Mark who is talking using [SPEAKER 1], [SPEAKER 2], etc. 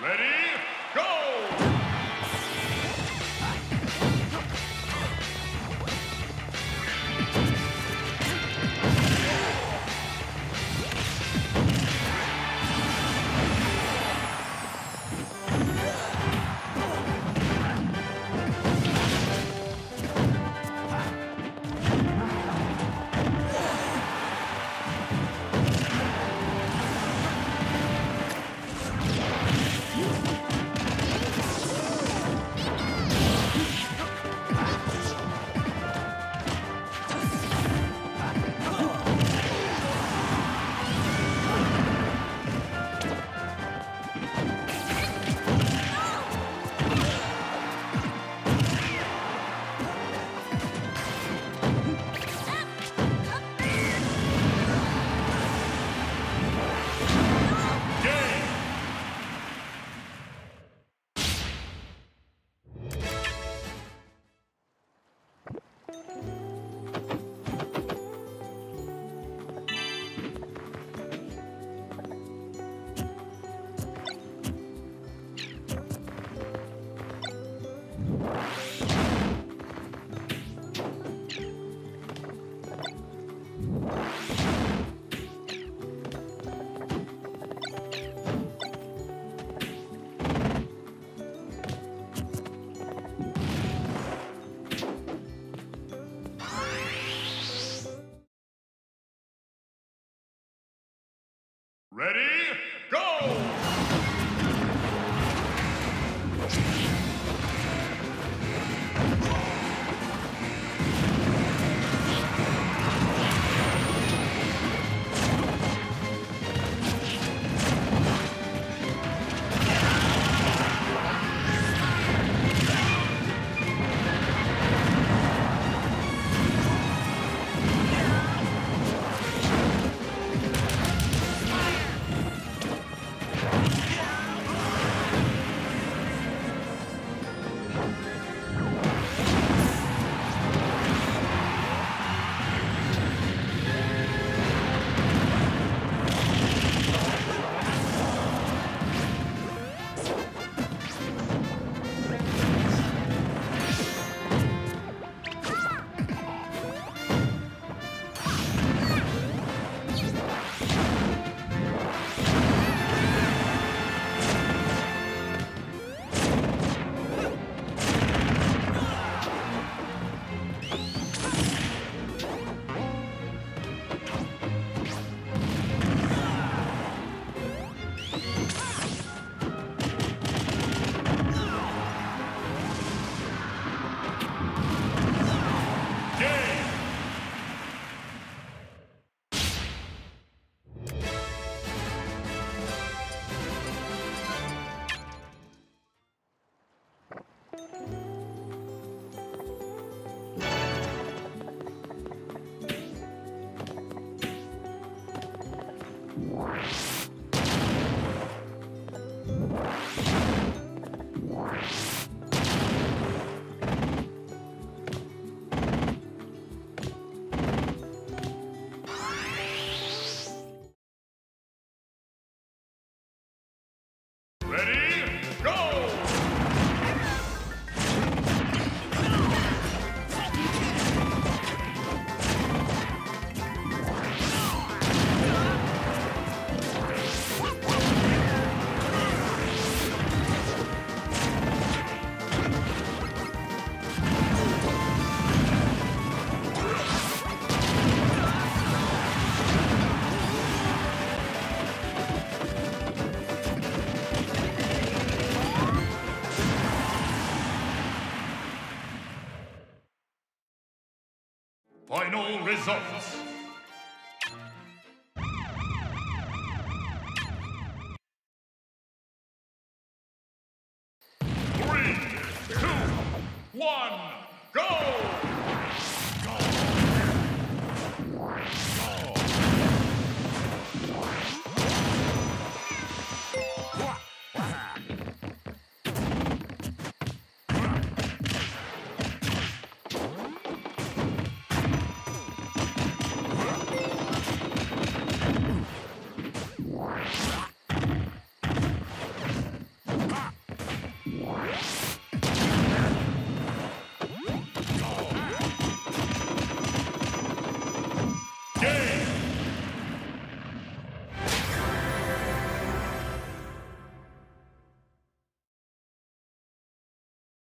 [SPEAKER 1] Ready, you Final results. Three, two, one, go!